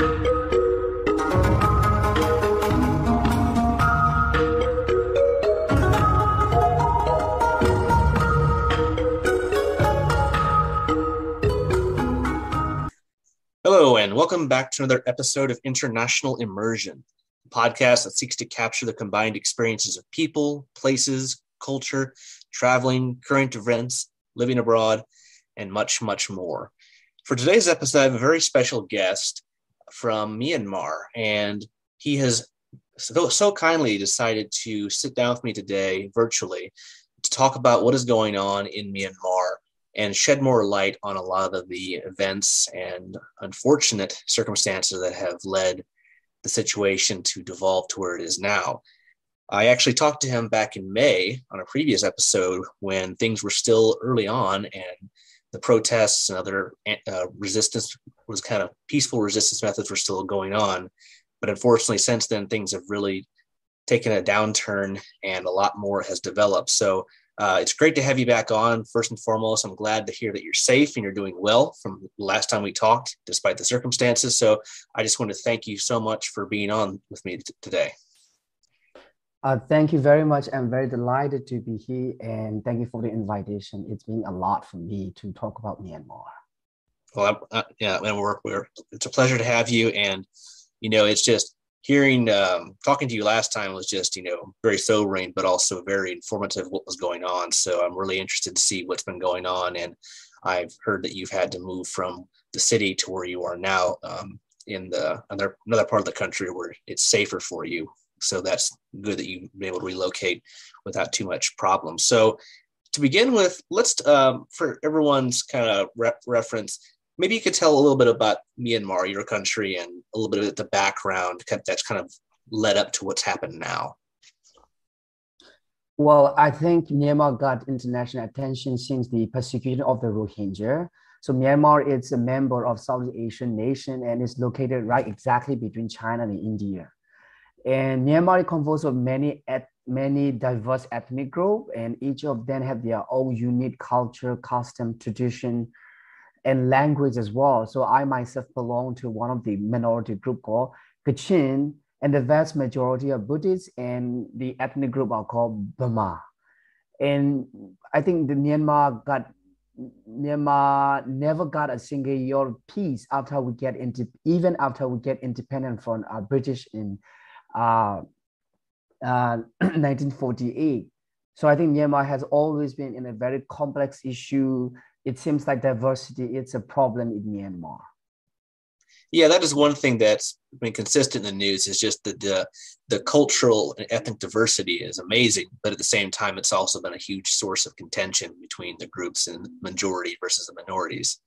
Hello, and welcome back to another episode of International Immersion, a podcast that seeks to capture the combined experiences of people, places, culture, traveling, current events, living abroad, and much, much more. For today's episode, I have a very special guest from Myanmar, and he has so, so kindly decided to sit down with me today virtually to talk about what is going on in Myanmar and shed more light on a lot of the events and unfortunate circumstances that have led the situation to devolve to where it is now. I actually talked to him back in May on a previous episode when things were still early on and the protests and other uh, resistance was kind of peaceful resistance methods were still going on. But unfortunately, since then, things have really taken a downturn and a lot more has developed. So uh, it's great to have you back on. First and foremost, I'm glad to hear that you're safe and you're doing well from the last time we talked, despite the circumstances. So I just want to thank you so much for being on with me t- today. Uh, thank you very much. I'm very delighted to be here and thank you for the invitation. It's been a lot for me to talk about Myanmar. Well, I, uh, yeah, and we're, we're, it's a pleasure to have you. And, you know, it's just, hearing um, talking to you last time was just you know very sobering but also very informative what was going on so i'm really interested to see what's been going on and i've heard that you've had to move from the city to where you are now um, in the another another part of the country where it's safer for you so that's good that you've been able to relocate without too much problem so to begin with let's um, for everyone's kind of re- reference maybe you could tell a little bit about Myanmar, your country, and a little bit of the background that's kind of led up to what's happened now. Well, I think Myanmar got international attention since the persecution of the Rohingya. So Myanmar is a member of Southeast Asian nation and is located right exactly between China and India. And Myanmar is composed of many et- many diverse ethnic groups, and each of them have their own unique culture, custom, tradition, and language as well. So I myself belong to one of the minority group called Kachin, and the vast majority are Buddhists, and the ethnic group are called Burma. And I think the Myanmar got Myanmar never got a single year of peace after we get into even after we get independent from uh, British in uh, uh, 1948. So I think Myanmar has always been in a very complex issue it seems like diversity is a problem in Myanmar. Yeah, that is one thing that's been consistent in the news is just that the the cultural and ethnic diversity is amazing, but at the same time, it's also been a huge source of contention between the groups and majority versus the minorities.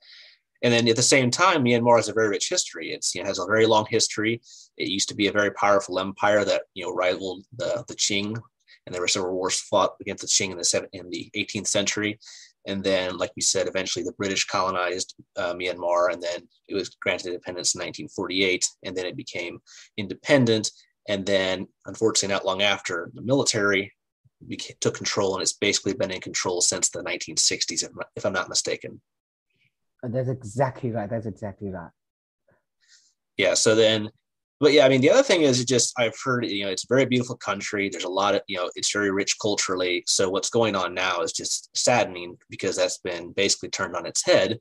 And then at the same time, Myanmar has a very rich history. It's you know, has a very long history. It used to be a very powerful empire that you know rivaled the the Qing, and there were several wars fought against the Qing in the in the 18th century. And then, like you said, eventually the British colonized uh, Myanmar, and then it was granted independence in 1948, and then it became independent. And then, unfortunately, not long after, the military became, took control, and it's basically been in control since the 1960s, if, if I'm not mistaken. That's exactly right. That's exactly right. Yeah. So then but yeah, I mean, the other thing is just I've heard, you know, it's a very beautiful country. There's a lot of, you know, it's very rich culturally. So what's going on now is just saddening because that's been basically turned on its head.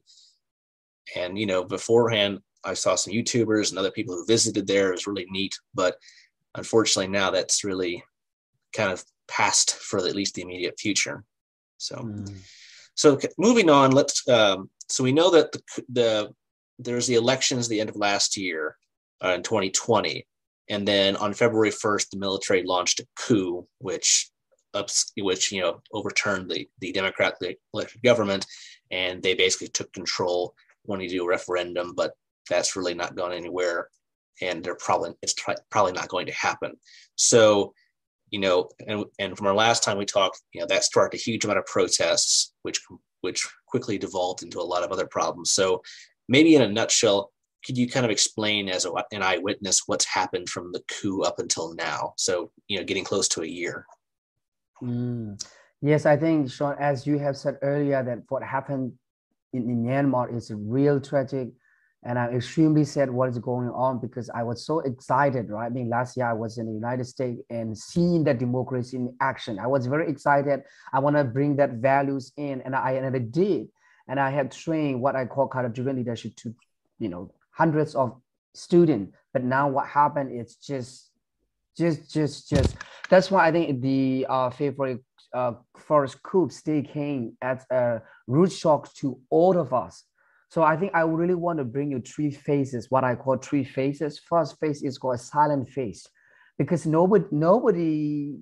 And, you know, beforehand, I saw some YouTubers and other people who visited there. It was really neat. But unfortunately, now that's really kind of past for at least the immediate future. So, mm. so moving on, let's, um, so we know that the, the, there's the elections the end of last year uh, in 2020. And then on February 1st, the military launched a coup, which ups, which you know overturned the the Democratic government, and they basically took control. Wanting to do a referendum, but that's really not gone anywhere, and they're probably it's probably not going to happen. So, you know, and and from our last time we talked, you know, that sparked a huge amount of protests, which which quickly devolved into a lot of other problems. So, maybe in a nutshell, could you kind of explain as a, an eyewitness what's happened from the coup up until now? So, you know, getting close to a year. Mm. Yes, I think, Sean, as you have said earlier, that what happened in, in Myanmar is real tragic. and I'm extremely sad what is going on because I was so excited, right? I mean, last year I was in the United States and seeing that democracy in action. I was very excited. I want to bring that values in, and I and I did. And I had trained what I call kind of driven leadership to, you know, hundreds of students. But now what happened It's just, just, just, just. That's why I think the uh, favorite uh, first coup still came as a root shock to all of us so I think I really want to bring you three phases, what I call three phases. First phase is called silent phase, because nobody, nobody,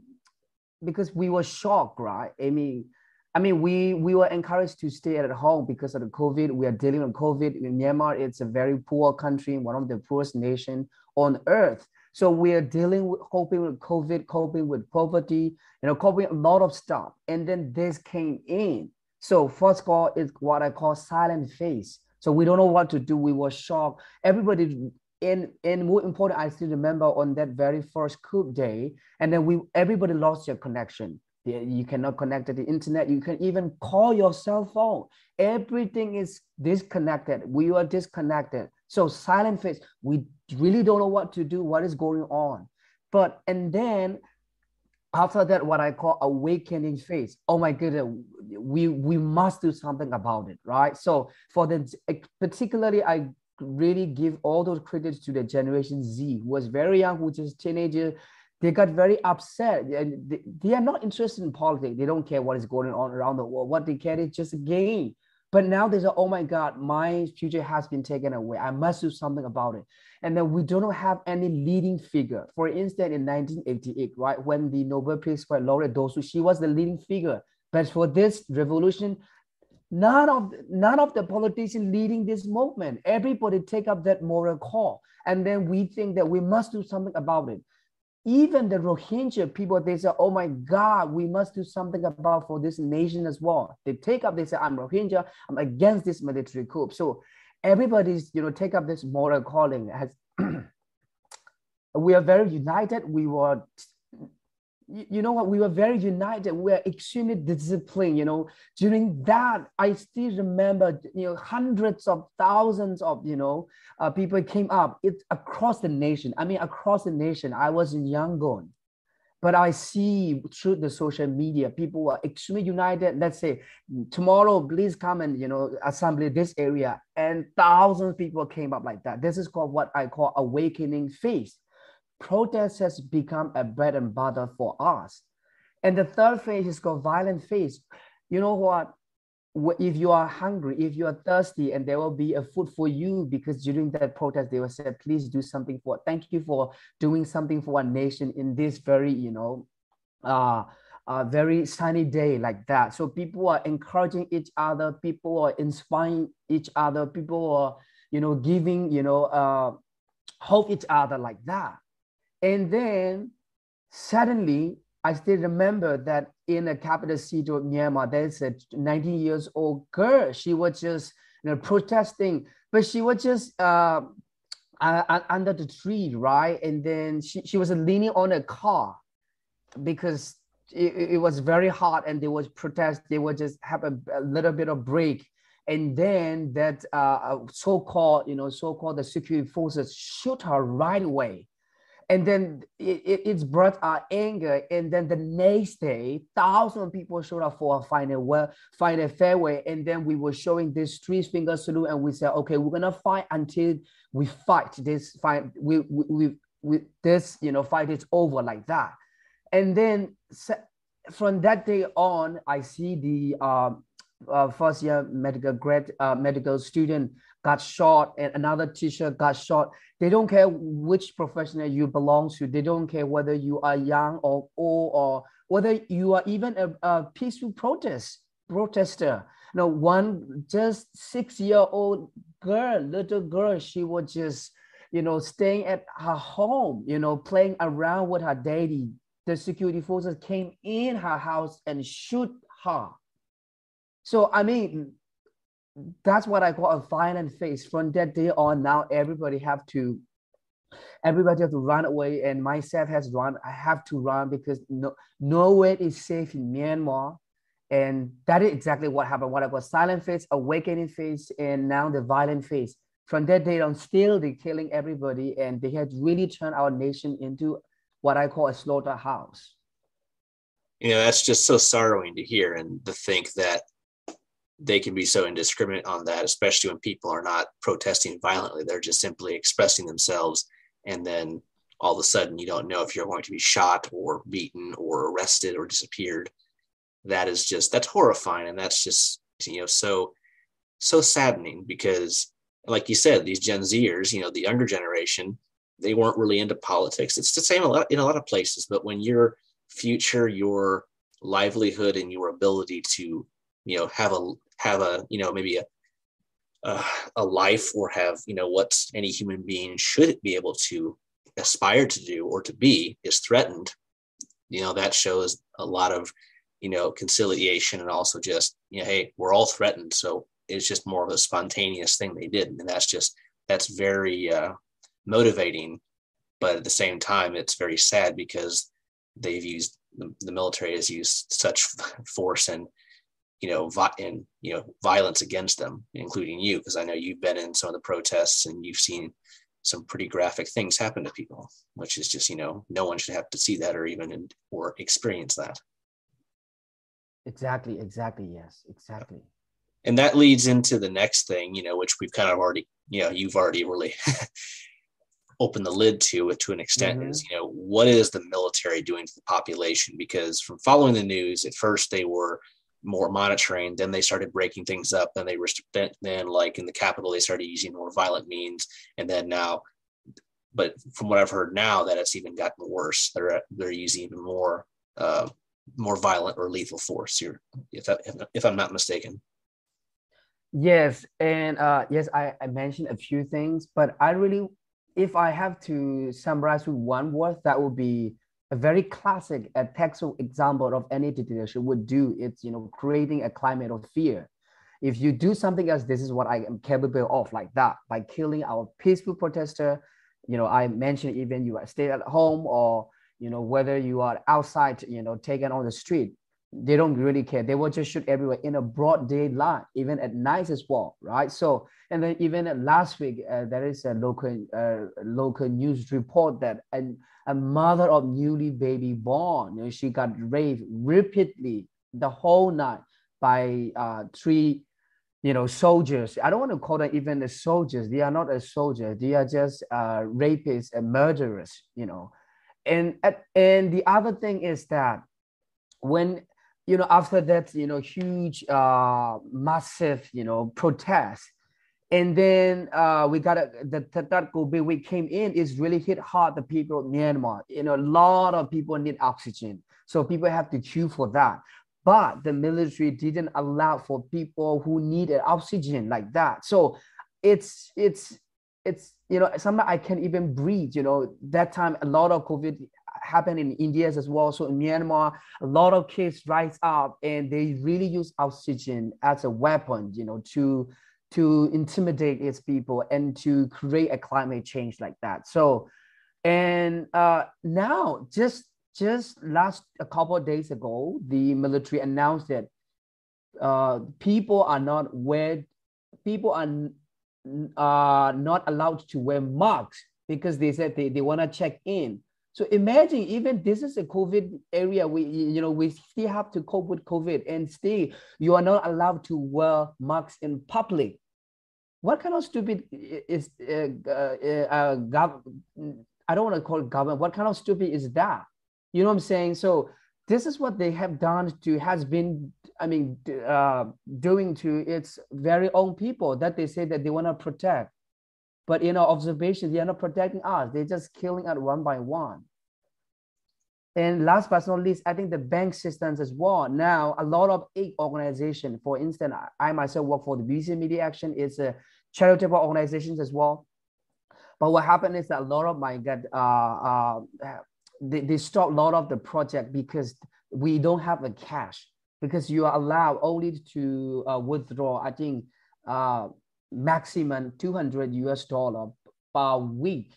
because we were shocked, right? I mean, I mean, we we were encouraged to stay at home because of the COVID. We are dealing with COVID. In Myanmar, it's a very poor country, one of the poorest nation on earth. So we are dealing with coping with COVID, coping with poverty, you know, coping a lot of stuff. And then this came in so first call is what I call silent phase. So we don't know what to do. We were shocked. Everybody and and more important, I still remember on that very first coup day, and then we everybody lost their connection. You cannot connect to the internet. You can even call your cell phone. Everything is disconnected. We are disconnected. So silent phase. We really don't know what to do. What is going on? But and then after that what i call awakening phase oh my goodness we we must do something about it right so for the particularly i really give all those credits to the generation z who was very young who just teenager they got very upset and they, are not interested in politics they don't care what is going on around the world what they care is just a game but now they say, oh my God, my future has been taken away. I must do something about it. And then we don't have any leading figure. For instance, in 1988, right, when the Nobel Peace Prize laureate Daw Suu, she was the leading figure. But for this revolution, none of none of the politicians leading this movement. Everybody take up that moral call, and then we think that we must do something about it even the Rohingya people, they say, oh my God, we must do something about for this nation as well. They take up, they say, I'm Rohingya, I'm against this military coup. So everybody's, you know, take up this moral calling. As we are very united. We were you know what? We were very united. We were extremely disciplined you know. During that i still remember you know hundreds of thousands of you know uh, people came up. It's across the nation i mean across the nation i was in yangon. But i see through the social media people were extremely united. Let's say tomorrow please come and you know assembly this area. And thousands of people came up like that. This is called what i call awakening phase protest has become a bread and butter for us. And the third phase is called violent phase. You know what? If you are hungry, if you are thirsty, and there will be a food for you, because during that protest they will say, "Please do something for." Thank you for doing something for our nation in this very, you know, uh, uh, very sunny day like that. So people are encouraging each other. People are inspiring each other. People are, you know, giving, you know, uh, hope each other like that. And then suddenly, I still remember that in the capital city of Myanmar, there's a 19 years old girl. She was just you know, protesting, but she was just uh, uh, under the tree, right? And then she, she was leaning on a car because it, it was very hot and there was protest. They would just have a, a little bit of break. And then that uh, so-called, you know, so-called the security forces shoot her right away and then it, it, it's brought our anger. And then the next day thousands of people showed up for a final well final fairway and then we were showing this three finger salute. And we said okay we're gonna fight until we fight this fight we we, we, we this you know fight is over like that. And then from that day on i see the um, uh, first year medical grad uh, medical student got shot and another teacher got shot. They don't care which professional you belong to. They don't care whether you are young or old or whether you are even a, a peaceful protest protester. You know, one just six year old girl, little girl, she was just, you know, staying at her home, you know, playing around with her daddy. The security forces came in her house and shoot her. So I mean, that's what I call a violent phase. From that day on, now everybody have to, everybody have to run away, and myself has run. I have to run because no, nowhere is safe in Myanmar, and that is exactly what happened. What I call silent phase, awakening phase, and now the violent phase. from that day on, still they're killing everybody, and they had really turned our nation into what I call a slaughterhouse. You know, that's just so sorrowing to hear, and to think that they can be so indiscriminate on that, especially when people are not protesting violently. They're just simply expressing themselves, and then all of a sudden you don't know if you're going to be shot or beaten or arrested or disappeared. That is just that's horrifying, and that's just you know so so saddening because like you said, these Gen Zers, you know, the younger generation, they weren't really into politics. It's the same a lot, in a lot of places, but when your future, your livelihood, and your ability to, you know, have a have a, you know, maybe a uh, a life or have, you know, what any human being should be able to aspire to do or to be is threatened, you know, that shows a lot of, you know, conciliation and also just, you know, hey, we're all threatened. So it's just more of a spontaneous thing they did and that's just that's very uh, motivating but at the same time it's very sad because they've used the, the military has used such force and you know vi- and you know violence against them including you because i know you've been in some of the protests and you've seen some pretty graphic things happen to people which is just you know no one should have to see that or even in, or experience that. Exactly exactly yes exactly. And that leads into the next thing you know which we've kind of already you know you've already really opened the lid to it to an extent mm-hmm. is you know what is the military doing to the population? Because from following the news at first they were more monitoring then they started breaking things up then they were then like in the capital they started using more violent means and then now but from what i've heard now that it's even gotten worse. They're they're using even more uh, more violent or lethal force here if, that, if i'm not mistaken. Yes, and uh, yes, I, I mentioned a few things, but I really, if I have to summarize with one word, that would be a very classic, a textbook example of any dictatorship would do. It's you know creating a climate of fear. If you do something else, this is what I am capable of, like that, by killing our peaceful protester. You know, I mentioned even you stay at home or you know whether you are outside, you know, taken on the street they don't really care. They will just shoot everywhere in a broad daylight, even at night as well, right? So, and then even last week, uh, there is a local uh, local news report that a, mother of newly baby born, you know, she got raped repeatedly the whole night by uh, three, you know, soldiers. I don't want to call them even the soldiers. They are not a soldier. They are just uh, rapists and murderers, you know. And and the other thing is that when you know, after that, you know, huge, uh, massive, you know, protest. And then uh, we got a, the, third COVID we came in is really hit hard the people of Myanmar. You know, a lot of people need oxygen. So people have to queue for that. But the military didn't allow for people who needed oxygen like that. So it's it's it's you know sometimes I can't even breathe. You know that time a lot of COVID happened in India as well. So in Myanmar, a lot of kids rise up and they really use oxygen as a weapon, you know, to to intimidate its people and to create a climate change like that. So, and uh, now just just last a couple of days ago, the military announced that uh, people are not wear people are uh, not allowed to wear masks because they said they, they want to check in so imagine even this is a COVID area. We you know we still have to cope with COVID, and still you are not allowed to wear masks in public. What kind of stupid is uh, uh, uh, gov- I don't want to call it government. What kind of stupid is that? You know what I'm saying? So this is what they have done to has been I mean uh, doing to its very own people that they say that they want to protect. But in our observation, they are not protecting us. They're just killing us one by one. And last but not least, I think the bank systems as well. Now, a lot of aid organizations, for instance, I myself work for the BBC Media Action. It's a charitable organizations as well. But what happened is that a lot of my get uh, uh, they, they stop a lot of the project because we don't have the cash because you are allowed only to uh, withdraw. I think uh, maximum 200 US dollar per week.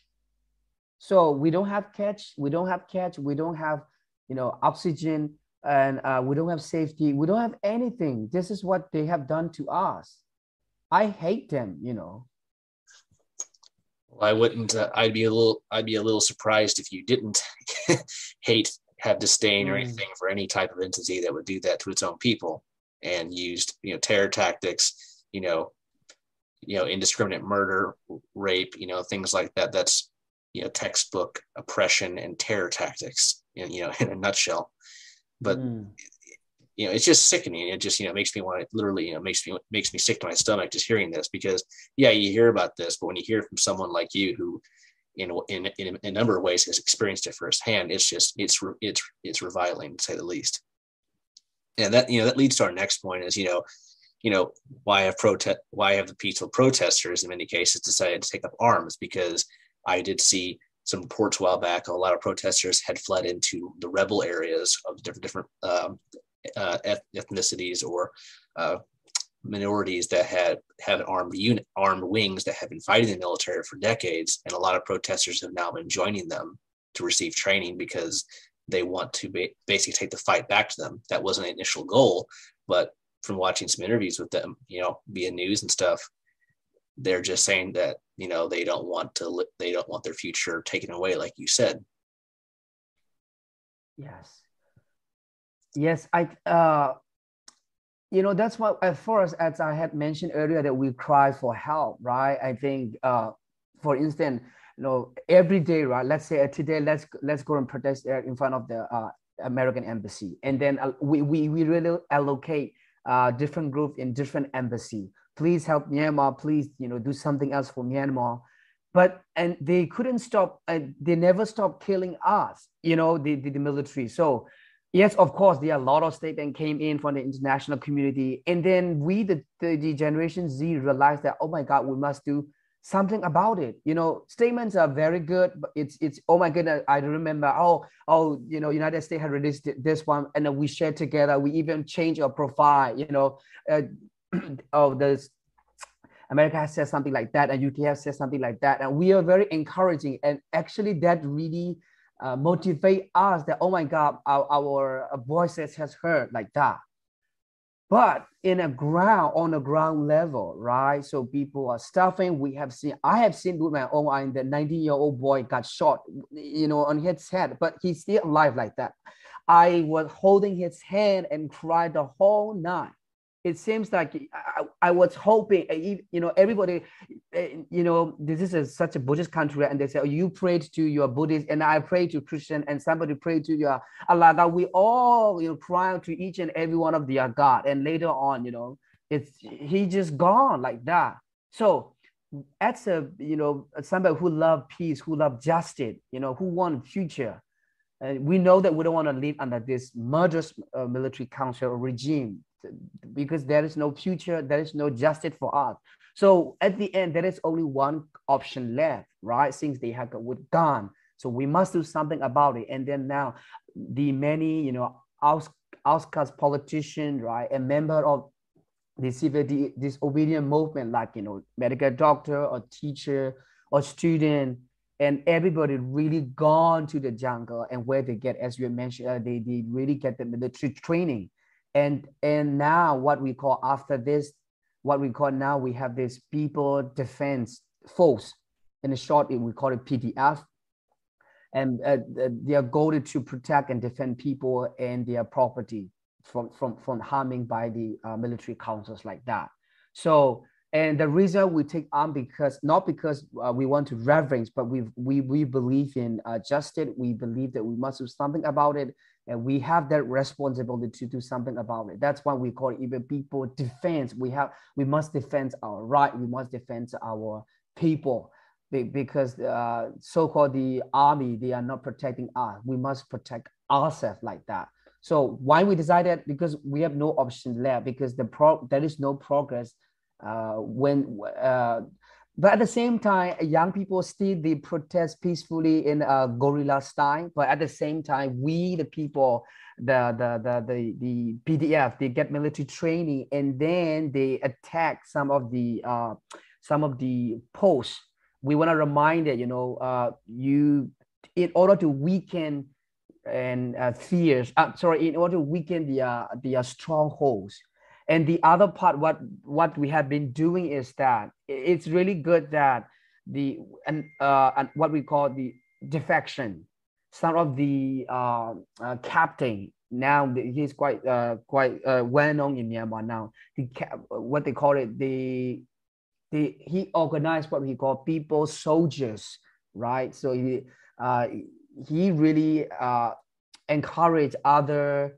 So we don't have catch, we don't have catch, we don't have, you know, oxygen and uh, we don't have safety. We don't have anything. This is what they have done to us. I hate them, you know. Well, I wouldn't. Uh, I'd be a little. I'd be a little surprised if you didn't hate, have disdain, or mm. anything for any type of entity that would do that to its own people and used, you know, terror tactics. You know, you know, indiscriminate murder, rape. You know, things like that. That's you know, textbook oppression and terror tactics. In, you know, in a nutshell. But mm you know, it's just sickening. It just, you know, makes me want to literally, you know, makes me makes me sick to my stomach just hearing this because yeah, you hear about this, but when you hear from someone like you who in in in a number of ways has experienced it firsthand, it's just it's it's it's reviling to say the least. And that you know that leads to our next point is you know you know why have protest why have the peaceful protesters in many cases decided to take up arms because I did see some reports a while back a lot of protesters had fled into the rebel areas of different different um, uh, ethnicities or uh, minorities that had had armed unit, armed wings that have been fighting the military for decades, and a lot of protesters have now been joining them to receive training because they want to ba- basically take the fight back to them. That wasn't an initial goal, but from watching some interviews with them, you know, via news and stuff, they're just saying that you know they don't want to li- they don't want their future taken away, like you said. Yes Yes, I uh, you know that's why at first, as I had mentioned earlier, that we cry for help, right? I think, uh, for instance, you know, every day, right? Let's say uh, today, let's let's go and protest there in front of the uh, American embassy, and then uh, we, we we really allocate uh, different group in different embassy. Please help Myanmar. Please, you know, do something else for Myanmar. But and they couldn't stop. Uh, they never stopped killing us. You know, the the, the military. So Yes, of course, there are a lot of statements came in from the international community. And then we, the, the, the, Generation Z, realized that, oh my God, we must do something about it. You know, statements are very good, but it's, it's oh my goodness, I remember, oh, oh, you know, United States had released this one and then we shared together. We even changed our profile, you know, uh, oh, this America has said something like that and UK has said something like that. And we are very encouraging. And actually that really uh, motivate us that oh my god our, our voices has heard like that but in a ground on a ground level right? So people are stuffing. We have seen i have seen with my own eye the 19 year old boy got shot you know on his head but he's still alive like that. I was holding his hand and cried the whole night it seems like I, I, was hoping, uh, you know, everybody, uh, you know, this is a, such a Buddhist country, and they say, oh, you prayed to your Buddhist, and I pray to Christian, and somebody prayed to your Allah. That we all, you know, cry to each and every one of their God, and later on, you know, it's he just gone like that. So, that's a, you know, somebody who love peace, who love justice, you know, who want future, And we know that we don't want to live under this murderous uh, military council regime because there is no future, there is no justice for us. So at the end, there is only one option left, right? Since they have with gone. So we must do something about it. And then now the many, you know, outcast politician, right? A member of the civil disobedient movement, like, you know, medical doctor or teacher or student, and everybody really gone to the jungle and where they get, as you mentioned, uh, they, they really get the military training and and now what we call after this what we call now we have this people defense force. In the short we call it pdf and uh, their goal is to protect and defend people and their property from from from harming by the uh, military councils like that. So and the reason we take arm because not because uh, we want to reverence but we we, we believe in uh, justice. We believe that we must do something about it and we have that responsibility to do something about it. That's why we call even people defense. We have we must defend our right. We must defend our people because uh, so-called the army they are not protecting us. We must protect ourselves like that. So why we decided because we have no option left because the pro there is no progress uh, when uh, but at the same time, young people still they protest peacefully in a guerrilla style. But at the same time, we the people, the the the the, the PDF, they get military training and then they attack some of the uh, some of the posts. We want to remind that you know uh, you in order to weaken and uh, fears. Uh, sorry, in order to weaken the uh, the uh, strongholds and the other part what what we have been doing is that it's really good that the and uh, and what we call the defection. Some of the uh, uh, captain now he's quite uh, quite uh, well known in Myanmar now. The what they call it the the he organized what we call people soldiers, right? So he uh, he really uh, encouraged other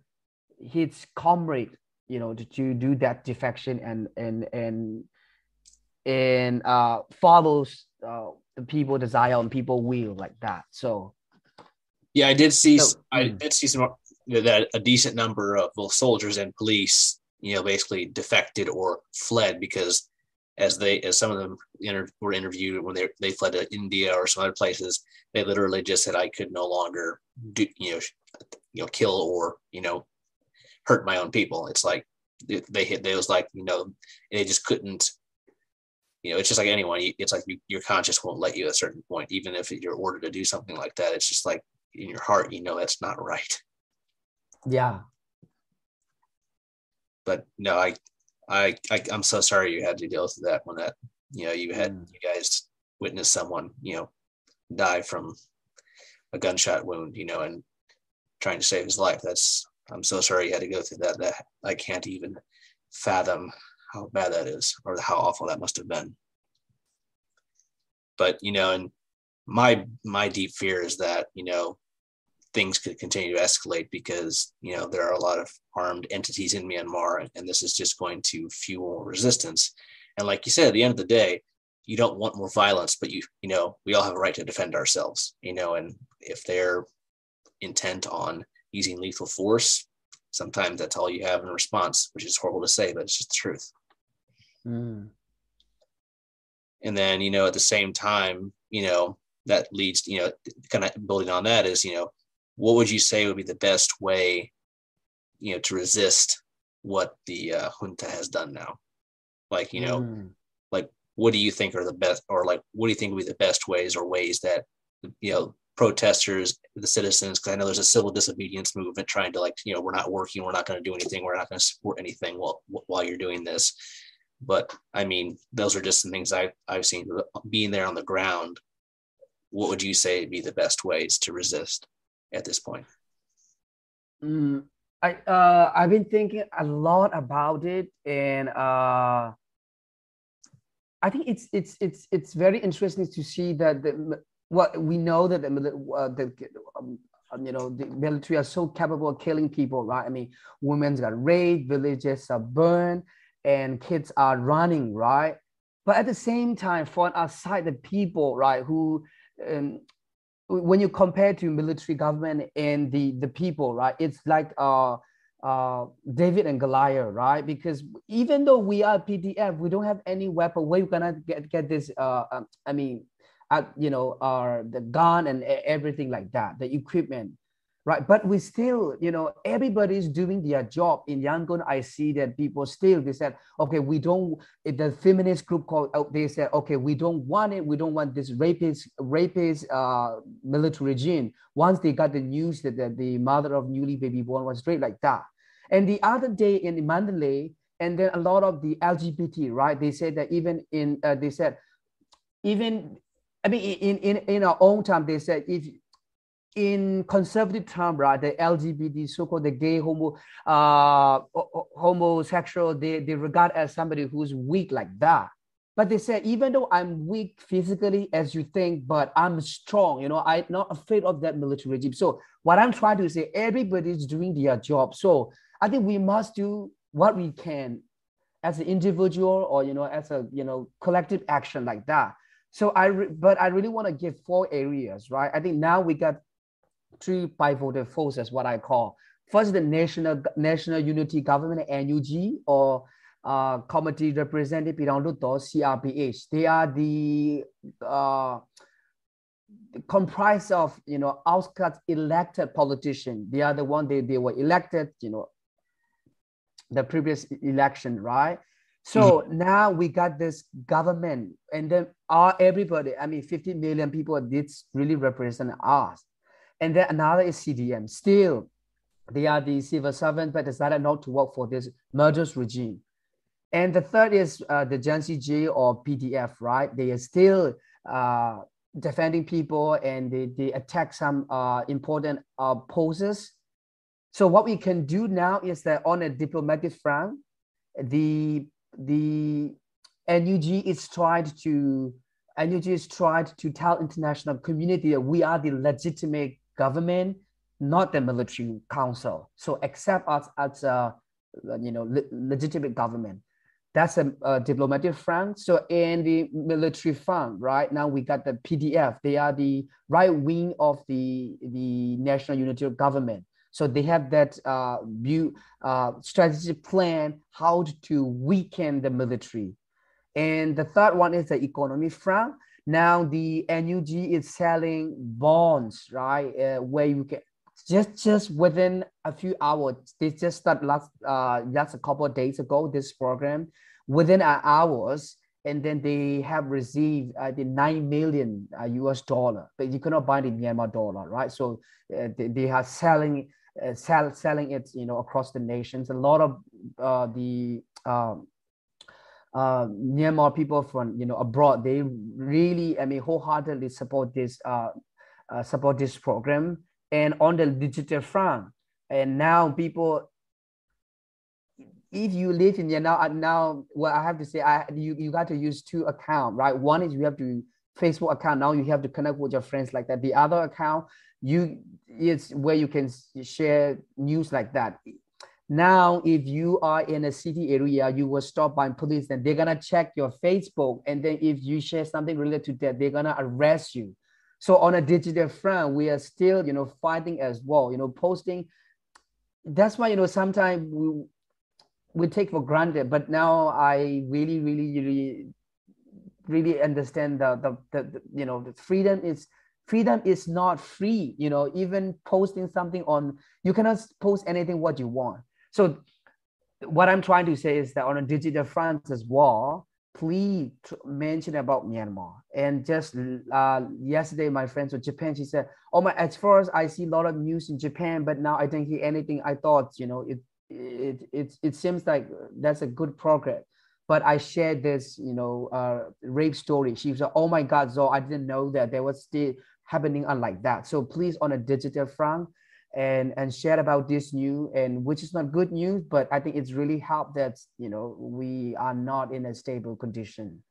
his comrade, you know, to, to do that defection and and and and uh, follows uh, the people desire and people will like that. So yeah, I did see so, I mm. did see some that a decent number of both soldiers and police, you know, basically defected or fled because as they as some of them inter- were interviewed when they they fled to India or some other places, they literally just said I could no longer do you know you know kill or you know hurt my own people. It's like they hit they was like you know they just couldn't you know it's just like anyone it's like you, your conscience won't let you at a certain point even if you're ordered to do something like that it's just like in your heart you know that's not right yeah but no i i, I am so sorry you had to deal with that when that you know you had mm. you guys witnessed someone you know die from a gunshot wound you know and trying to save his life that's i'm so sorry you had to go through that that i can't even fathom how bad that is or how awful that must have been but you know and my my deep fear is that you know things could continue to escalate because you know there are a lot of armed entities in Myanmar, and this is just going to fuel resistance. And like you said, at the end of the day, you don't want more violence, but you you know we all have a right to defend ourselves. You know, and if they're intent on using lethal force, sometimes that's all you have in response, which is horrible to say, but it's just the truth. Mm. And then you know at the same time, you know that leads you know kind of building on that is you know what would you say would be the best way, you know, to resist what the uh, junta has done now? Like, you know, mm. like what do you think are the best, or like what do you think would be the best ways or ways that you know protesters, the citizens, because I know there's a civil disobedience movement trying to like, you know, we're not working, we're not going to do anything, we're not going to support anything while while you're doing this. But I mean, those are just some things I I've seen being there on the ground. What would you say be the best ways to resist? at this point? Mm, I uh, I've been thinking a lot about it, and uh, I think it's it's it's it's very interesting to see that the what we know that the, uh, the um, you know the military are so capable of killing people, right? I mean, women's got raped, villages are burned, and kids are running, right? But at the same time, for outside the people, right, who um, when you compare to military government and the the people, right? It's like uh, uh, David and Goliath, right? Because even though we are PDF, we don't have any weapon. Where you gonna get get this? Uh, um, I mean, uh, you know, uh, the gun and everything like that, the equipment right? But we still, you know, everybody's doing their job. In Yangon, I see that people still, they said, okay, we don't, the feminist group called, oh, they said, okay, we don't want it. We don't want this rapist, rapist uh, military regime. Once they got the news that the, the mother of newly baby born was raped like that. And the other day in Mandalay, and then a lot of the LGBT, right? They said that even in, uh, they said, even I mean, in, in, in our own time, they said if in conservative term, right, the LGBT, so-called the gay, homo, uh, homosexual, they, they regard as somebody who's weak like that. But they said, even though I'm weak physically, as you think, but I'm strong, you know, I'm not afraid of that military regime. So what I'm trying to say, everybody's doing their job. So I think we must do what we can as an individual or, you know, as a, you know, collective action like that. So I, re- but I really want to give four areas, right? I think now we got three pivotal forces, what I call. First, the National National Unity Government, NUG, or uh, Committee Representative Pyidaungsu Hluttaw, CRPH. They are the uh, comprised of, you know, outskirts elected politician. They are the one, they, they were elected, you know, the previous election, right? So mm-hmm. now we got this government, and then our everybody, I mean, 50 million people, did really represent us. And then another is CDM. Still, they are the civil servant, but decided not to work for this murderous regime. And the third is uh, the J or PDF, right? They are still uh, defending people and they, they attack some uh, important uh, poses. So what we can do now is that on a diplomatic front, the the NUG is tried to NUG is tried to tell international community that we are the legitimate government, not the military council. So accept us as a you know le- legitimate government. That's a, a, diplomatic front. So in the military front, right now we got the PDF. They are the right wing of the the national unity government. So they have that uh, view, uh, strategic plan how to weaken the military. And the third one is the economy front. Now the NUG is selling bonds, right? Uh, where you can just just within a few hours. They just start last uh just a couple of days ago. This program within hours, and then they have received uh, the nine million uh, US dollar, but you cannot buy the Myanmar dollar, right? So uh, they, they are selling uh, sell, selling it, you know, across the nations. A lot of uh, the um, uh, Myanmar people from you know abroad, they really, I mean, wholeheartedly support this uh, uh, support this program. And on the digital front, and now people, if you live in uh, now, what I have to say, I you you got to use two account, right? One is you have to Facebook account. Now you have to connect with your friends like that. The other account, you it's where you can share news like that. Now, if you are in a city area, you will stop by police and they're gonna check your Facebook. And then if you share something related to that, they're gonna arrest you. So on a digital front, we are still, you know, fighting as well, you know, posting. That's why, you know, sometimes we, we take for granted, but now I really, really, really, really understand the, the, the, the you know, the freedom is freedom is not free you know even posting something on you cannot post anything what you want. So what i'm trying to say is that on a digital front as well please mention about myanmar. And just uh, yesterday my friends from japan she said oh my far as i see a lot of news in japan but now i don't hear anything. I thought you know it it it, it seems like that's a good progress. But I shared this, you know, uh, rape story. She was like, "Oh my God, Zo, I didn't know that. There was still happening unlike that. So please on a digital front and and share about this new and which is not good news, but I think it's really helped that you know we are not in a stable condition.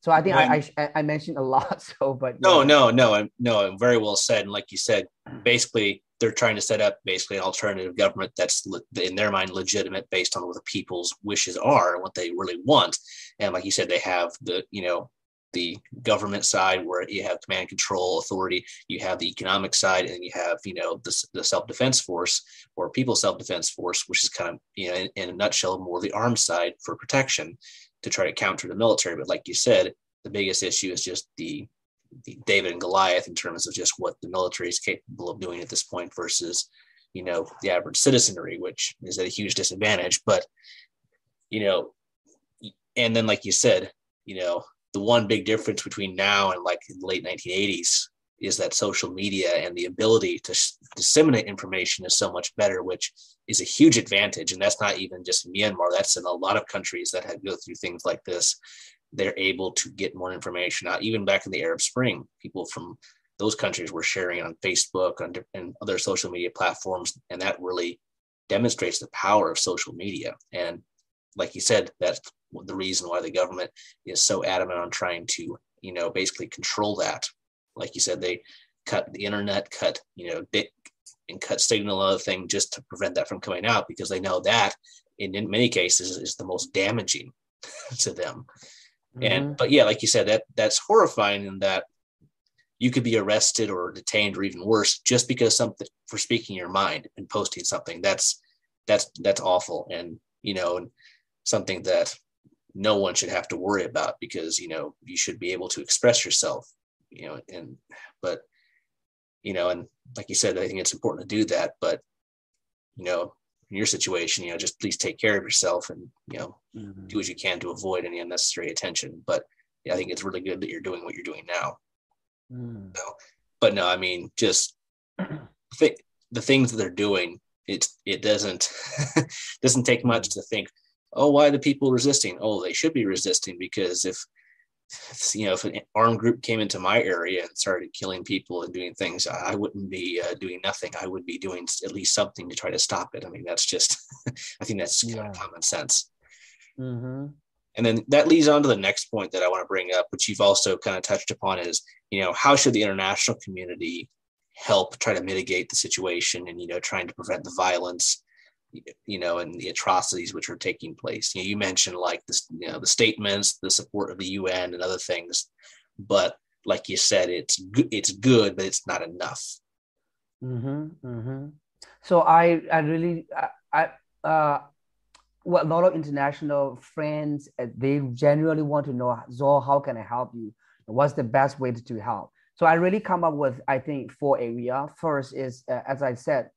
So I think when, I, I, I mentioned a lot. So, but no, yeah. no, no, no, very well said. And like you said, basically they're trying to set up basically an alternative government that's in their mind legitimate based on what the people's wishes are and what they really want. And like you said, they have the you know the government side where you have command control authority you have the economic side and you have you know the, the self-defense force or people self-defense force which is kind of you know in, in, a nutshell more the armed side for protection to try to counter the military. But like you said the biggest issue is just the, the david and goliath in terms of just what the military is capable of doing at this point versus you know the average citizenry which is at a huge disadvantage. But you know and then like you said you know the one big difference between now and like the late 1980s is that social media and the ability to disseminate information is so much better, which is a huge advantage. And that's not even just Myanmar, that's in a lot of countries that have go through things like this. They're able to get more information out. Even back in the Arab Spring, people from those countries were sharing on Facebook and other social media platforms. And that really demonstrates the power of social media. And like you said, that's the reason why the government is so adamant on trying to, you know, basically control that. Like you said, they cut the internet, cut, you know, bit and cut signal other thing just to prevent that from coming out because they know that in, in many cases is the most damaging to them. Mm-hmm. And but yeah, like you said, that that's horrifying in that you could be arrested or detained or even worse just because something for speaking your mind and posting something. That's that's that's awful. And you know, something that no one should have to worry about because you know you should be able to express yourself you know and but you know and like you said i think it's important to do that but you know in your situation you know just please take care of yourself and you know mm-hmm. do what you can to avoid any unnecessary attention but yeah, i think it's really good that you're doing what you're doing now mm. so, but no i mean just th- the things that they're doing it it doesn't doesn't take much to think oh, why are the people resisting? Oh, they should be resisting because if you know, if an armed group came into my area and started killing people and doing things, I, wouldn't be uh, doing nothing. I would be doing at least something to try to stop it. I mean, that's just, I think that's yeah. kind of common sense. Mm-hmm. And then that leads on to the next point that I want to bring up, which you've also kind of touched upon is, you know, how should the international community help try to mitigate the situation and, you know, trying to prevent the violence you know, and the atrocities which are taking place. You, know, you mentioned like this, you know, the statements, the support of the UN, and other things, but like you said, it's good. It's good, but it's not enough. Mm-hmm, mm-hmm. So I, I really, I, I uh, well, a lot of international friends, uh, they genuinely want to know, Zor, how can I help you? What's the best way to help? So I really come up with, I think, four area. First is, uh, as I said,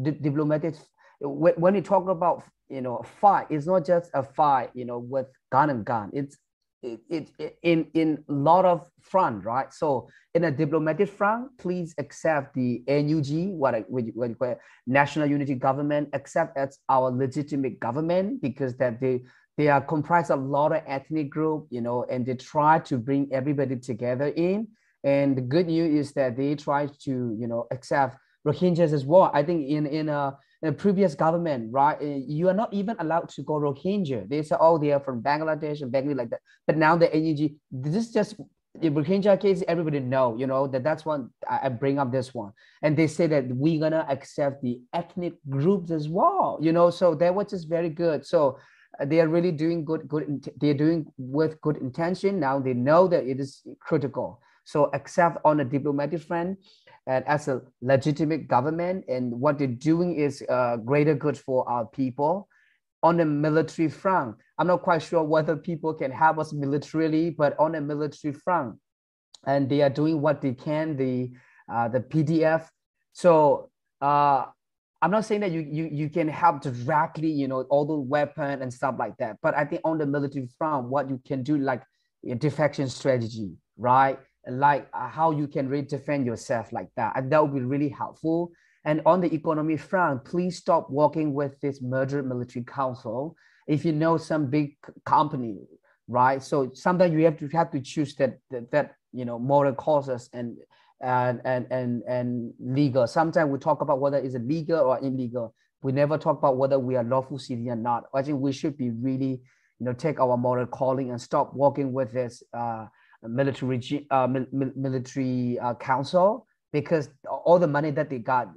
di- diplomatic when, when you talk about you know fight it's not just a fight you know with gun and gun. It's it, it, it, in in a lot of front right? So in a diplomatic front please accept the NUG what I, what you, call it, national unity government accept as our legitimate government because that they they are comprised of a lot of ethnic group you know and they try to bring everybody together in. And the good news is that they try to you know accept Rohingyas as well. I think in in a the previous government, right? Eh, you are not even allowed to go Rohingya. They say, oh, they are from Bangladesh and Bangladesh like that. But now the NUG, this is just the Rohingya case, everybody know, you know, that that's one, I bring up this one. And they say that we're gonna accept the ethnic groups as well, you know, so that was just very good. So uh, they are really doing good, good, they're doing with good intention. Now they know that it is critical. So accept on a diplomatic front, and as a legitimate government and what they're doing is uh, greater good for our people. On the military front i'm not quite sure whether people can help us militarily but on the military front and they are doing what they can the uh, the pdf so uh, i'm not saying that you, you you can help directly you know all the weapon and stuff like that but i think on the military front what you can do like a defection strategy right like uh, how you can really defend yourself like that. And that would be really helpful. And on the economy front, please stop working with this merger military council. If you know some big company, right? So sometimes you have to have to choose that that, that you know moral causes and and and and and legal. Sometimes we talk about whether it's illegal or illegal. We never talk about whether we are lawful citizen or not. I think we should be really, you know, take our moral calling and stop working with this uh, military uh, military uh, council because all the money that they got,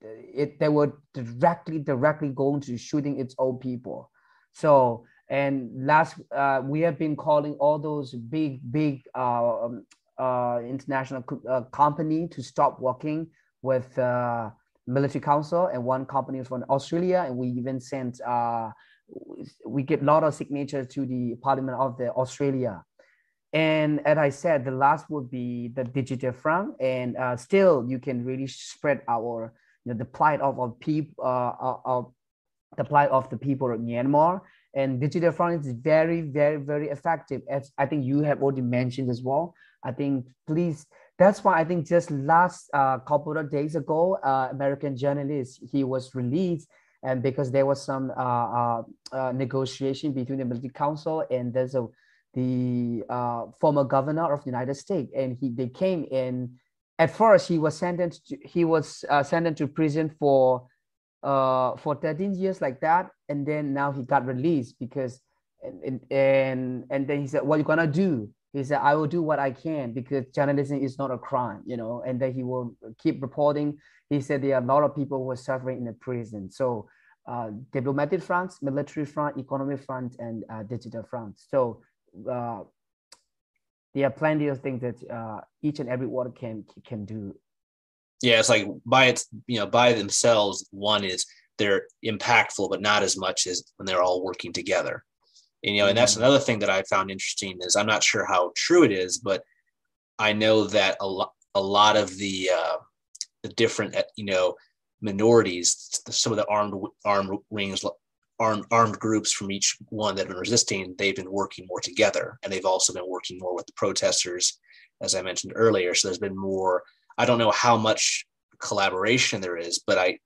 it they were directly directly going to shooting its own people. So and last uh, we have been calling all those big big uh, um, uh, international co- uh, company to stop working with uh, military council. And one company is from Australia. And we even sent uh, we get a lot of signatures to the parliament of the Australia and as I said, the last would be the digital front, and uh, still you can really spread our you know, the plight of our people, uh, uh, of the plight of the people of Myanmar. And digital front is very, very, very effective. As I think you have already mentioned as well. I think please. That's why I think just last uh, couple of days ago, uh, American journalist he was released and because there was some uh, negotiation between the military council and there's a the uh, former governor of the United States, and he they came in. At first, he was sentenced. To, he was uh, sentenced to prison for uh, for 13 years, like that, and then now he got released because and and and then he said, "What you gonna do?" He said, "I will do what I can because journalism is not a crime, you know." And then he will keep reporting. He said there are a lot of people who are suffering in the prison. So, uh, diplomatic fronts, military front, economic front, and uh, digital front. So uh, there are plenty of things that uh, each and every one can can do. Yeah, it's like by its you know by themselves, one is they're impactful, but not as much as when they're all working together. And, you know, and that's mm-hmm. another thing that I found interesting is I'm not sure how true it is, but I know that a lot a lot of the uh, the different you know minorities, some of the armed armed wings armed, armed groups from each one that have been resisting, they've been working more together. And they've also been working more with the protesters, as I mentioned earlier. So there's been more, I don't know how much collaboration there is, but I,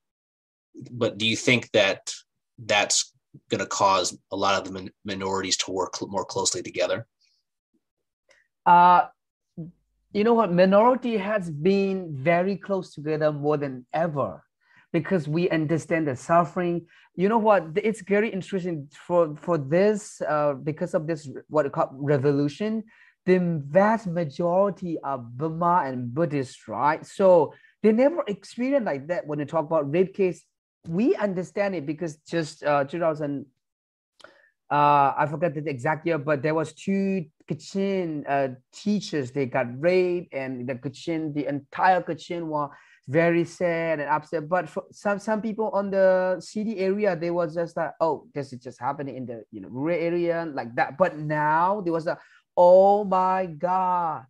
but do you think that that's going to cause a lot of the min- minorities to work more closely together? Uh, you know what? Minority has been very close together more than ever because we understand the suffering. You know what? It's very interesting for for this uh, because of this what we call revolution. The vast majority are Burma and Buddhists, right? So they never experienced like that when they talk about rape case. We understand it because just uh, 2000, uh, I forget the exact year, but there was two Kachin uh, teachers. They got raped, and the Kachin, the entire Kachin were very sad and upset. But for some some people on the city area, they was just like, oh, this is just happening in the you know rural area like that. But now there was a, oh my god,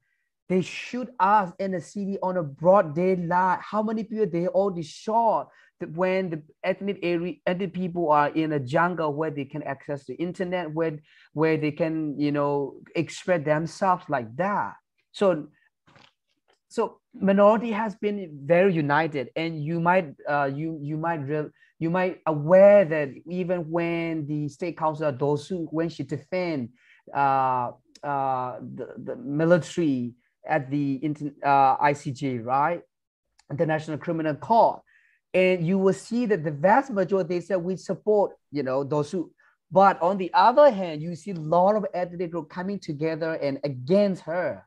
they shoot us in the city on a broad daylight. How many people they already shot? when the ethnic area ethnic people are in a jungle where they can access the internet where where they can you know express themselves like that so so minority has been very united and you might uh, you you might real you might aware that even when the state council Daw Suu when she defend uh, uh, the, the military at the uh, ICJ right? International criminal court. And you will see that the vast majority they said we support you know Daw Suu. But on the other hand you see a lot of ethnic group coming together and against her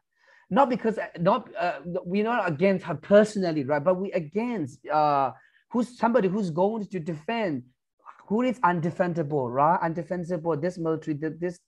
not because not uh, we're not against her personally, right? But we against uh, who's somebody who's going to defend who is undefendable, right? Undefensible. This military, this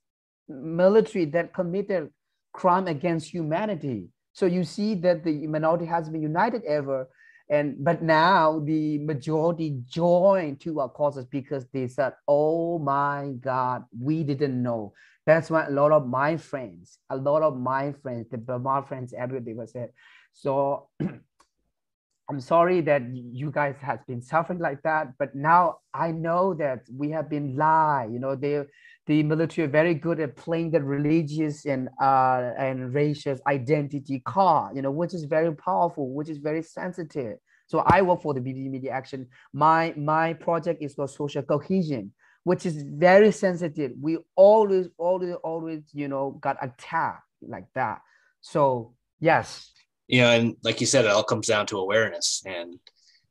military that committed crime against humanity. So you see that the minority has been united ever, and but now the majority joined to our causes because they said, "Oh my God, we didn't know." That's why a lot of my friends, a lot of my friends, the Burma friends, everybody was said. So I'm sorry that you guys has been suffering like that, but now I know that we have been lie You know, they the military are very good at playing the religious and uh and racial identity card, you know, which is very powerful, which is very sensitive. So I work for the BBC Media Action. My my project is called social cohesion which is very sensitive. We always, always, always, you know, got attacked like that. So yes. You know, and like you said, it all comes down to awareness, and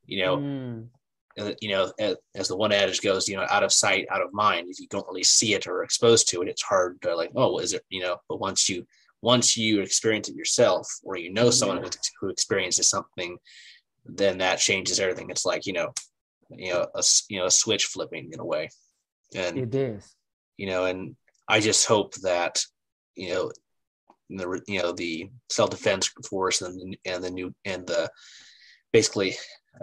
you know, mm. you know, as, as, the one adage goes, you know, out of sight, out of mind. If you don't really see it or exposed to it, it's hard to like, oh, is it? You know, but once you once you experience it yourself, or you know someone yeah. who, who experiences something, then that changes everything. It's like you know, you know, a you know, a switch flipping in a way. And it is, you know, and I just hope that, you know, the you know the self defense force and and the new and the basically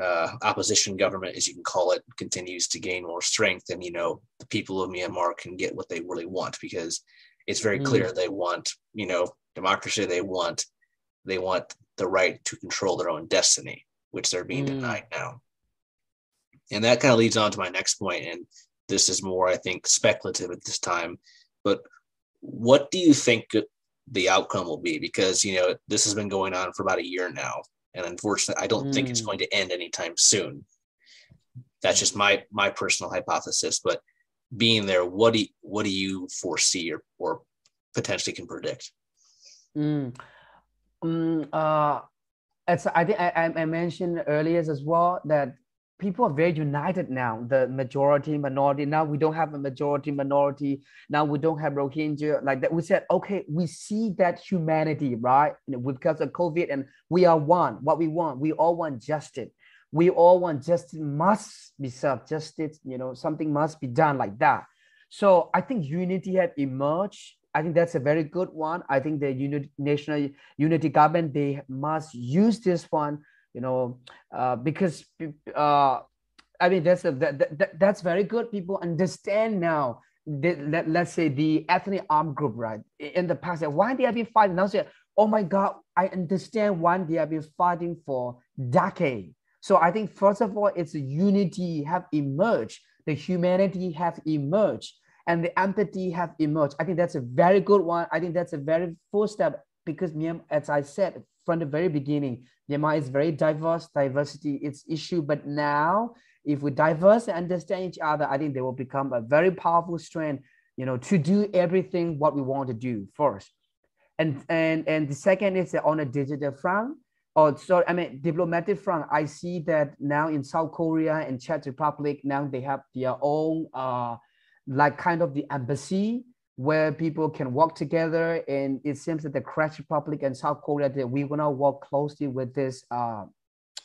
uh, opposition government, as you can call it, continues to gain more strength, and you know the people of Myanmar can get what they really want because it's very mm. clear they want you know democracy. They want they want the right to control their own destiny, which they're being mm. denied now. And that kind of leads on to my next point, and this is more, I think, speculative at this time. But what do you think the outcome will be? Because you know this has been going on for about a year now, and unfortunately, I don't mm. think it's hmm. going to end anytime soon. That's just my my personal hypothesis. But being there, what do you, what do you foresee or, or potentially can predict? Mm. Mm, uh, I think I, I mentioned earlier as well that people are very united now the majority minority. Now we don't have a majority minority. Now we don't have rohingya like that. We said okay we see that humanity right? Because of covid and we are one what we want. We all want justice. We all want justice must be served. Justice you know something must be done like that. So i think unity had emerged I think that's a very good one. I think the unit, national unity government they must use this one you know, uh, because uh, I mean that's a, that, that, that's very good. People understand now. The, let, let's say the ethnic armed group, right? In the past, why they have been fighting now? Say, oh my God, I understand why they have been fighting for decades. So I think first of all, it's unity have emerged, the humanity have emerged, and the empathy have emerged. I think that's a very good one. I think that's a very first step because Myanmar, as I said from the very beginning, Myanmar is very diverse, diversity its issue. But now, if we diverse and understand each other, I think they will become a very powerful strength, you know, to do everything what we want to do first. and and and the second is on a digital front. Oh, sorry, I mean diplomatic front. I see that now in South Korea and Czech Republic now they have their own uh like kind of the embassy where people can work together. And it seems that the Czech Republic and South Korea that we're gonna work closely with this uh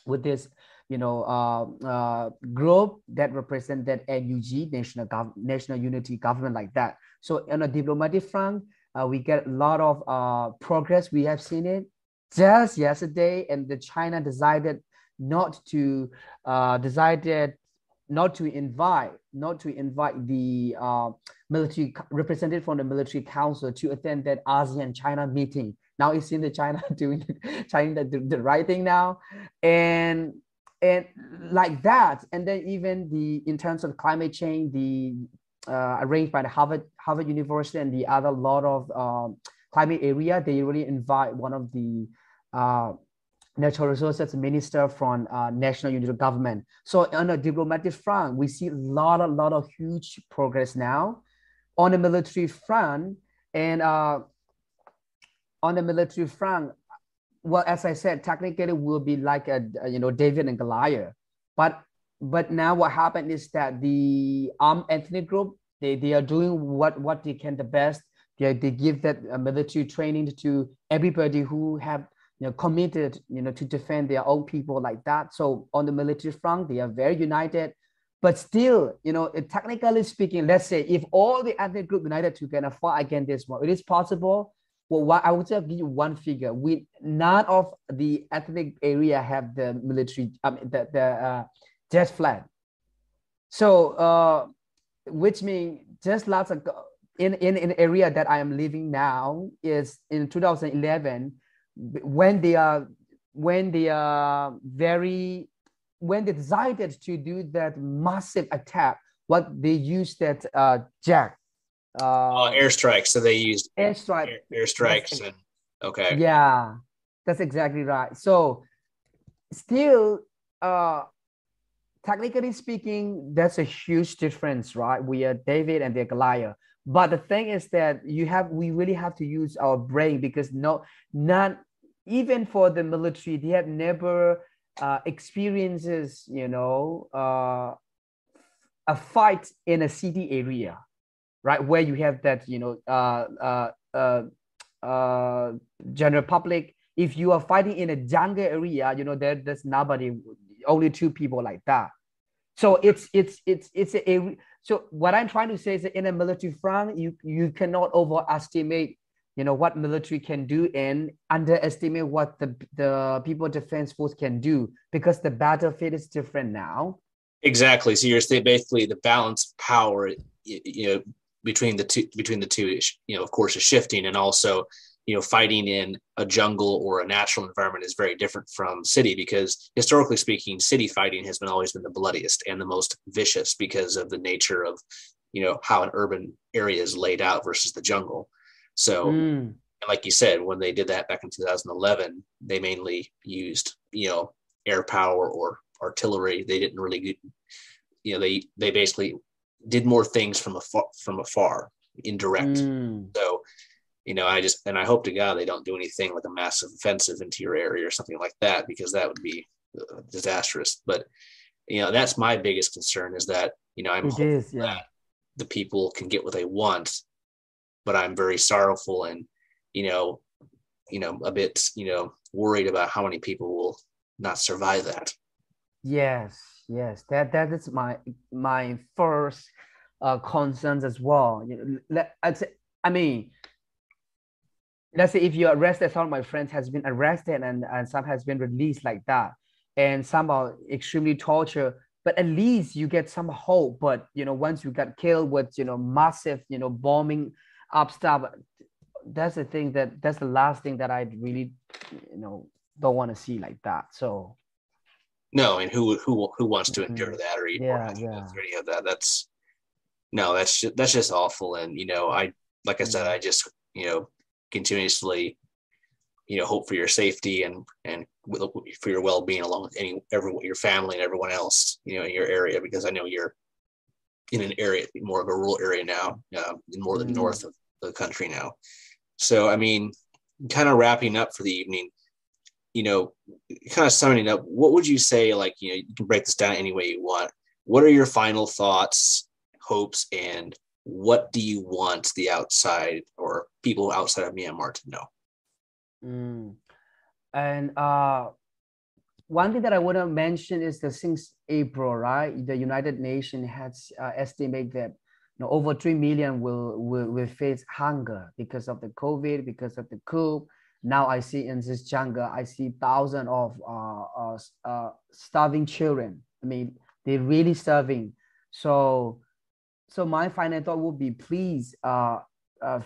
with this you know uh, uh group that represent that NUG national gov- national unity government like that. So on a diplomatic front, uh, we get a lot of uh, progress. We have seen it just yesterday, and the China decided not to uh, decided not to invite not to invite the uh, military representative from the military council to attend that ASEAN China meeting. Now it seems that China doing China the, the right thing now, and and like that, and then even the in terms of climate change, the uh, arranged by the Harvard Harvard University and the other lot of um, climate area, they really invite one of the uh, natural resources minister from uh, national unity government. So on a diplomatic front, we see a lot, a lot of huge progress now. On the military front, and uh, on the military front, well, as I said, technically will be like a, a you know David and Goliath, but but now what happened is that the armed ethnic group they, they are doing what what they can the best they, they give that uh, military training to everybody who have you know committed you know to defend their own people like that so on the military front they are very united but still you know technically speaking let's say if all the ethnic group united together fight against this one it is possible well, I would just give you one figure. We none of the ethnic area have the military, I mean, the the uh, jet flag. So, uh, which means just lots of in in an area that I am living now is in 2011 when they are when they are very when they decided to do that massive attack what they used that uh jack uh, oh, airstrikes. So they used airstrike. air, airstrikes and okay. Yeah that's exactly right. So still uh technically speaking, that's a huge difference, right? We are David and they're Goliath. But the thing is that you have we really have to use our brain because no, not even for the military, they have never uh, experiences, you know, uh, a fight in a city area, right? Where you have that, you know, uh, uh, uh, uh, general public. If you are fighting in a jungle area, you know, there, there's nobody, only two people like that. So it's it's it's it's a, a so what I'm trying to say is that in a military front, you you cannot overestimate you know what military can do and underestimate what the the people defense force can do because the battlefield is different now. Exactly. So you're saying basically the balance of power you know between the two between the two you know of course is shifting. And also you know fighting in a jungle or a natural environment is very different from city because historically speaking city fighting has been always been the bloodiest and the most vicious because of the nature of you know how an urban area is laid out versus the jungle so mm. like you said when they did that back in 2011 they mainly used you know air power or artillery they didn't really you know they they basically did more things from afar from afar indirect mm. so you know, I just and I hope to God they don't do anything like a massive offensive into your area or something like that because that would be uh, disastrous. But you know, that's my biggest concern is that you know I'm hoping is, yeah. that the people can get what they want, but I'm very sorrowful and you know, you know, a bit you know worried about how many people will not survive that. Yes, yes, that that is my my first uh, concerns as well. You know, let, say, I mean let's say if you're arrested, some of my friends has been arrested and, and some has been released like that. And some are extremely tortured, but at least you get some hope. But you know, once you got killed with you know massive, you know, bombing up stuff, that's the thing that that's the last thing that I really, you know, don't want to see like that. So no, and who who who wants to endure mm-hmm. that or eat yeah, yeah. or any of that? That's no, that's just, that's just awful. And you know, I like I said, mm-hmm. I just you know continuously you know hope for your safety and and for your well-being along with any everyone your family and everyone else you know in your area because i know you're in an area more of a rural area now uh, in more the mm. north of the country now so i mean kind of wrapping up for the evening, you know, kind of summing up, what would you say? Like, you know, you can break this down any way you want. What are your final thoughts, hopes, and what do you want the outside or people outside of Myanmar to know? Mm. And uh, one thing that I want to mention is that since April, right, the United Nations has uh, estimated that you know, over 3 million will, will, will face hunger because of the COVID, because of the coup, now I see in this jungle, I see thousands of uh, uh, uh, starving children. I mean, they're really starving. So, so my final thought would be, please uh, uh,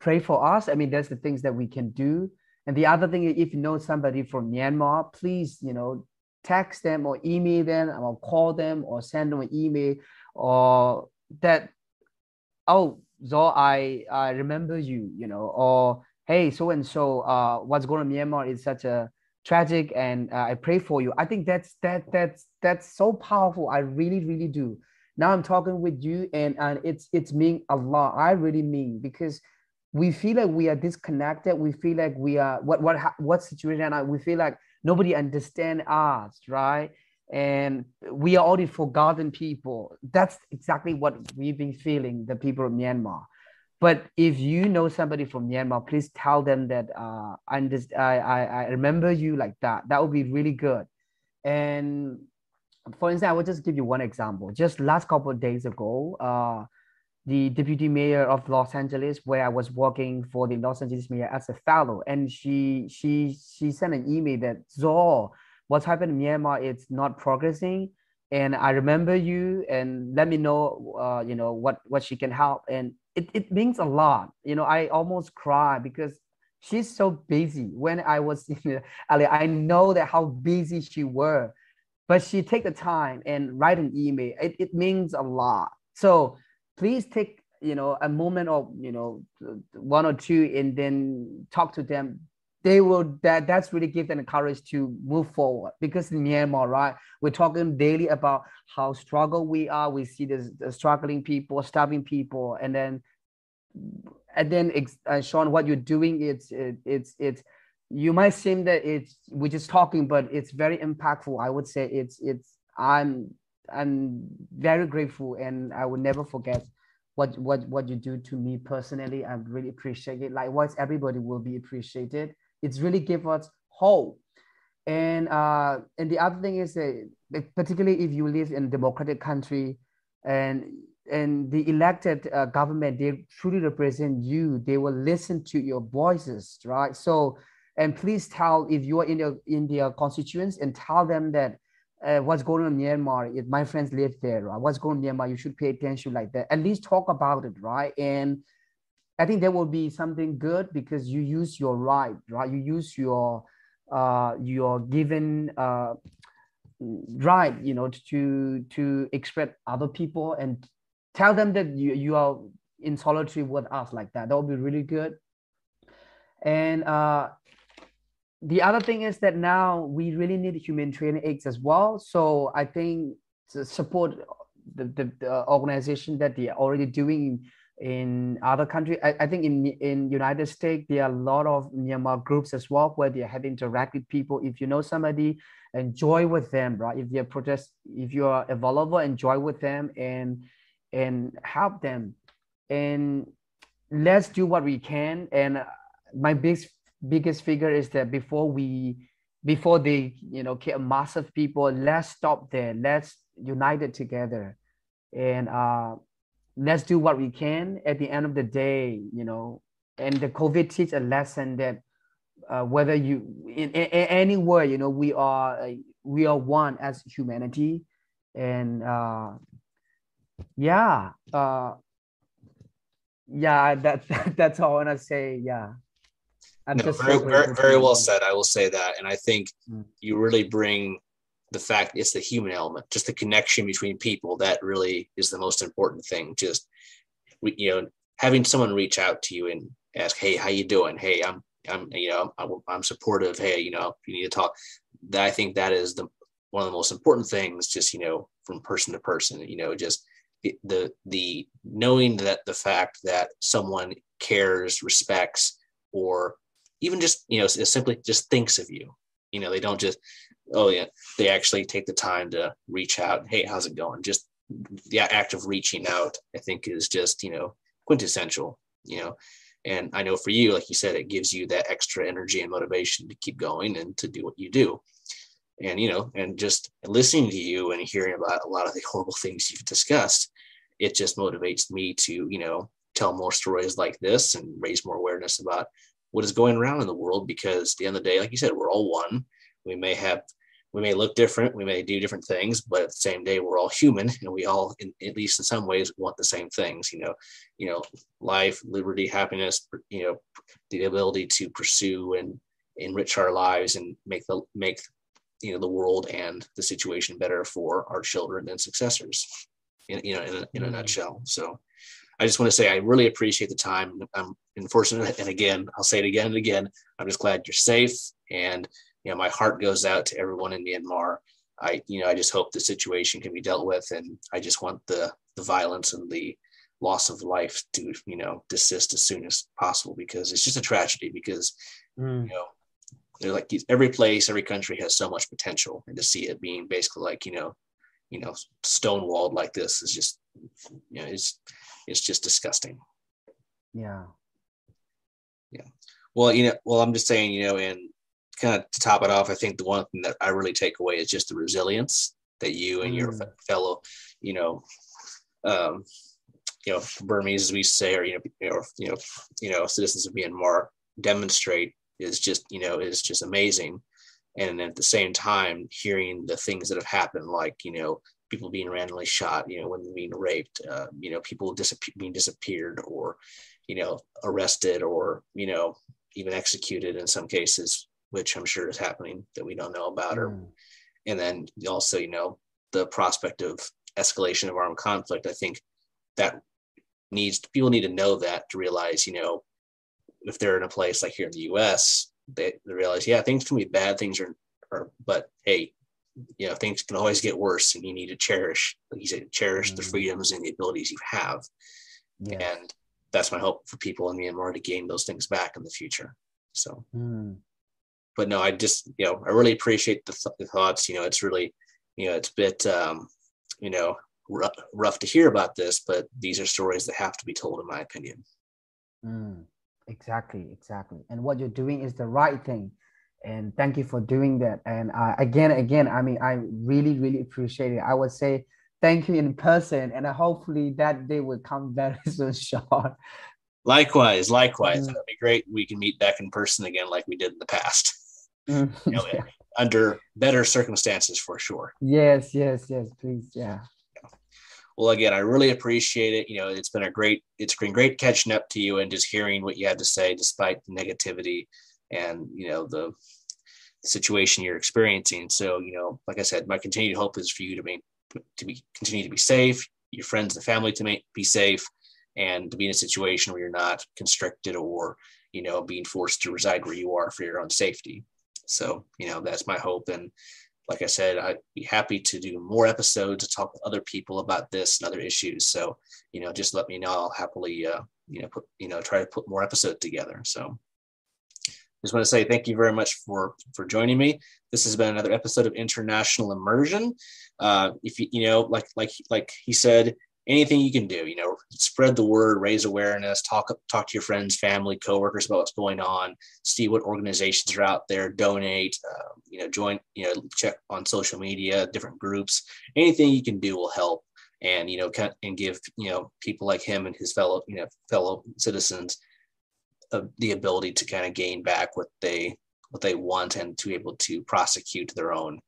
pray for us. I mean, that's the things that we can do. And the other thing, if you know somebody from Myanmar, please, you know, text them or email them or call them or send them an email or that, oh, so I, I remember you, you know, or hey, so and so, uh, what's going on in Myanmar is such a tragic, and uh, I pray for you. I think that's that that's that's so powerful. I really really do. Now I'm talking with you, and and it's it's mean a lot. I really mean because we feel like we are disconnected. We feel like we are what what what situation? We feel like nobody understand us, right? And we are the forgotten people. That's exactly what we've been feeling. The people of Myanmar but if you know somebody from Myanmar, please tell them that uh, I, I, I remember you like that. That would be really good. And for instance, I will just give you one example. Just last couple of days ago, uh, the deputy mayor of Los Angeles, where I was working for the Los Angeles mayor as a fellow, and she she she sent an email that Zo, what's happened in Myanmar, it's not progressing. And I remember you and let me know uh, you know what what she can help. And it, it means a lot. You know I almost cry because she's so busy. When I was in LA I know that how busy she were. But she take the time and write an email. It, it means a lot. So please take you know a moment of you know one or two and then talk to them they will that that's really give them the courage to move forward because in Myanmar, right, we're talking daily about how struggle we are. We see the, the struggling people, starving people, and then and then uh, Sean, what you're doing, it's it, it's it's you might seem that it's we're just talking, but it's very impactful. I would say it's it's I'm I'm very grateful, and I will never forget what what what you do to me personally. I really appreciate it. Likewise, everybody will be appreciated it's really give us hope. And uh, and the other thing is that particularly if you live in a democratic country and and the elected uh, government they truly represent you they will listen to your voices right so and please tell if you are in the in their constituents and tell them that uh, what's going on in Myanmar if my friends live there right what's going on in Myanmar you should pay attention like that at least talk about it right and I think there will be something good because you use your right, right? You use your uh, your given uh, right, you know, to to express other people and tell them that you, you are in solitary with us like that. That would be really good. And uh, the other thing is that now we really need humanitarian aids as well. So I think to support the, the, the organization that they are already doing in other countries. I, I, think in in United States there are a lot of Myanmar groups as well where they have interact with people. If you know somebody, enjoy with them, right? If they're protest, if you are available, enjoy with them and and help them. And let's do what we can. And my biggest biggest figure is that before we before they you know kill massive people, let's stop there. Let's unite it together. And uh let's do what we can at the end of the day you know and the covid teach a lesson that uh, whether you in, in, anywhere you know we are uh, we are one as humanity and uh yeah uh yeah that, that's all i want to say yeah no, very, very, very well said i will say that and i think mm. you really bring the fact it's the human element, just the connection between people that really is the most important thing. Just you know, having someone reach out to you and ask, "Hey, how you doing? Hey, I'm I'm you know I'm, I'm supportive. Hey, you know, you need to talk." That I think that is the one of the most important things. Just you know, from person to person, you know, just the the, the knowing that the fact that someone cares, respects, or even just you know simply just thinks of you. You know they don't just oh yeah they actually take the time to reach out hey how's it going? Just the act of reaching out i think is just you know quintessential you know? And i know for you like you said it gives you that extra energy and motivation to keep going and to do what you do. And you know and just listening to you and hearing about a lot of the horrible things you've discussed it just motivates me to you know tell more stories like this and raise more awareness about what is going around in the world because at the end of the day like you said we're all one we may have we may look different we may do different things but at the same day we're all human and we all in, at least in some ways want the same things you know you know life liberty happiness you know the ability to pursue and enrich our lives and make the make you know the world and the situation better for our children and successors in, you know in a, in a mm. nutshell so I just want to say I really appreciate the time. I'm unfortunate, and again, I'll say it again and again. I'm just glad you're safe, and you know, my heart goes out to everyone in Myanmar. I, you know, I just hope the situation can be dealt with, and I just want the the violence and the loss of life to, you know, desist as soon as possible because it's just a tragedy. Because mm. you know, they're like every place, every country has so much potential, and to see it being basically like you know, you know, stonewalled like this is just, you know, it's it's just disgusting. Yeah. Yeah. Well, you know, well, I'm just saying, you know, and kind of to top it off, I think the one thing that I really take away is just the resilience that you and mm. your fellow, you know, um, you know, Burmese, as we say, or you know, or you know, you know, citizens of Myanmar demonstrate is just, you know, is just amazing. And at the same time, hearing the things that have happened, like you know, people being randomly shot, you know, women being raped, uh, you know, people disappear, being disappeared or, you know, arrested or, you know, even executed in some cases, which I'm sure is happening that we don't know about. Mm. Or, and then also, you know, the prospect of escalation of armed conflict. I think that needs people need to know that to realize, you know, if they're in a place like here in the U.S., they, they realize, yeah, things can be bad, things are, are but hey, you know things can always get worse and you need to cherish like you said cherish mm. the freedoms and the abilities you have. Yeah. and that's my hope for people in myanmar to gain those things back in the future. So mm. but no i just you know i really appreciate the, th- the, thoughts. You know it's really you know it's a bit um you know r- rough to hear about this but these are stories that have to be told in my opinion. Mm. exactly exactly. And what you're doing is the right thing and thank you for doing that. And uh, again again i mean i really really appreciate it. I would say thank you in person and hopefully that day will come very soon sean. Likewise likewise. Mm. that'd be great we can meet back in person again like we did in the past. Mm. you know, yeah. under better circumstances for sure. Yes yes yes please yeah. Well again i really appreciate it. You know it's been a great it's been great catching up to you and just hearing what you had to say despite the negativity and you know the situation you're experiencing. So you know, like I said, my continued hope is for you to be to be continue to be safe, your friends and family to make, be safe, and to be in a situation where you're not constricted or you know being forced to reside where you are for your own safety. So you know that's my hope and. Like I said, I'd be happy to do more episodes to talk with other people about this and other issues. So, you know, just let me know. I'll happily, uh, you know, put, you know, try to put more episodes together. So, just want to say thank you very much for for joining me. This has been another episode of International Immersion. Uh, if you you know, like like like he said, anything you can do, you know, spread the word, raise awareness, talk talk to your friends, family, coworkers about what's going on, see what organizations are out there, donate, uh, you know, join, you know, check on social media, different groups. Anything you can do will help, and you know, and give you know people like him and his fellow you know fellow citizens the ability to kind of gain back what they what they want and to be able to prosecute their own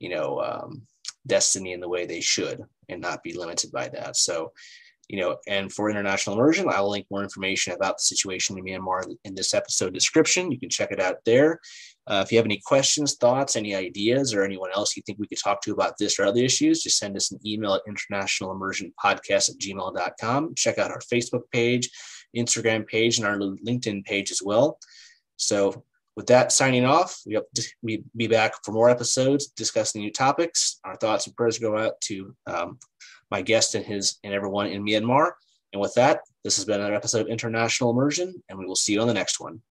you know um, destiny in the way they should and not be limited by that. So you know and for international immersion i'll link more information about the situation in myanmar in this episode description. You can check it out there. Uh, if you have any questions thoughts any ideas or anyone else you think we could talk to about this or other issues just send us an email at internationalimmersionpodcast at gmail.com check out our facebook page Instagram page and our LinkedIn page as well. So with that, signing off, we will we be back for more episodes discussing new topics. Our thoughts and prayers go out to um, my guest and his and everyone in Myanmar. And with that, this has been another episode of International Immersion, and we will see you on the next one.